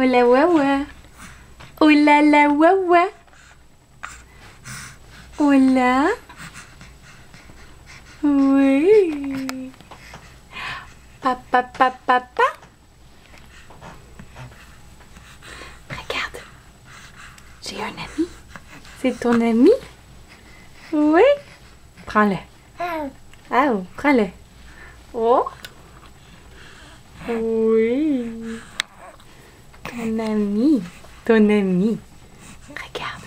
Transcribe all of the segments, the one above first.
Oh la wawa. Oh la la wawa. Oh là. Oui. Papa, papa, papa. Regarde. J'ai un ami. C'est ton ami? Oui. Prends-le. Ah, prends-le. Oh. Oui. Ami. Ton ami. Regarde.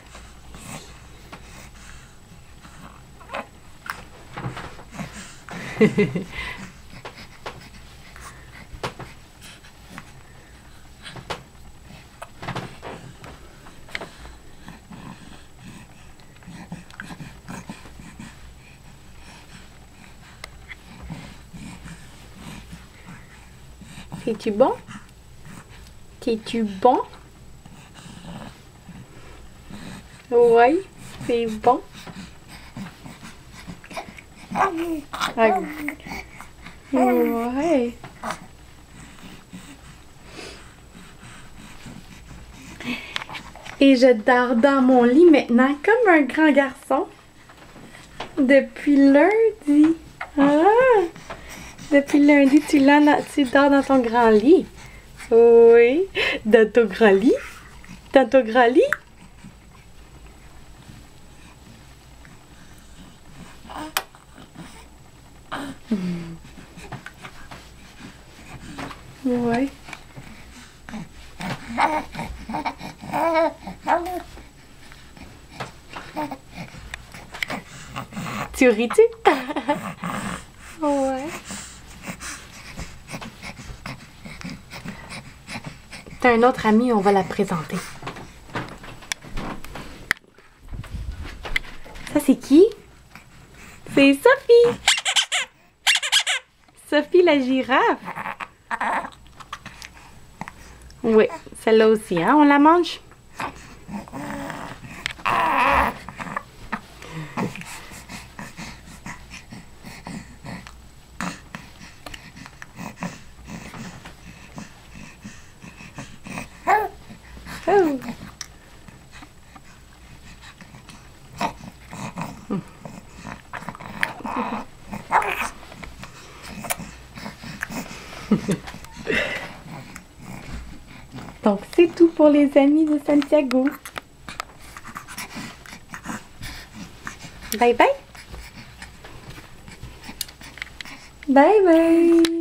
Ici. Es-tu bon? Es-tu bon Oui, c'est bon. Ouais. Et je dors dans mon lit maintenant comme un grand garçon. Depuis lundi. Ah! Depuis lundi, tu, tu dors dans ton grand lit. Oui. Ton grand lit. Ouais. Tu ris-tu? ouais. Un autre ami, on va la présenter. Ça, c'est qui? C'est Sophie! Sophie la girafe. Oui, celle-là aussi, hein? On la mange? Donc c'est tout pour les amis de Santiago. Bye bye. Bye bye.